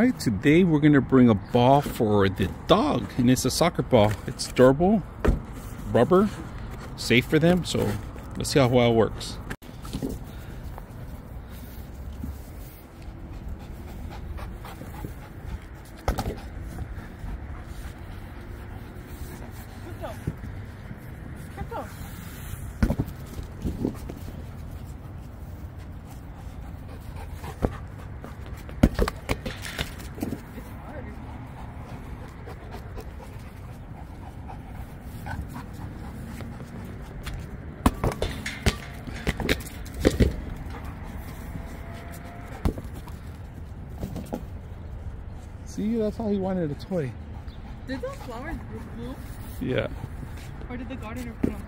Right, today we're gonna bring a ball for the dog, and it's a soccer ball. It's durable, rubber, safe for them. So let's see how well it works. See, that's how he wanted a toy. Did those flowers bloom? Yeah. Or did the gardener put them?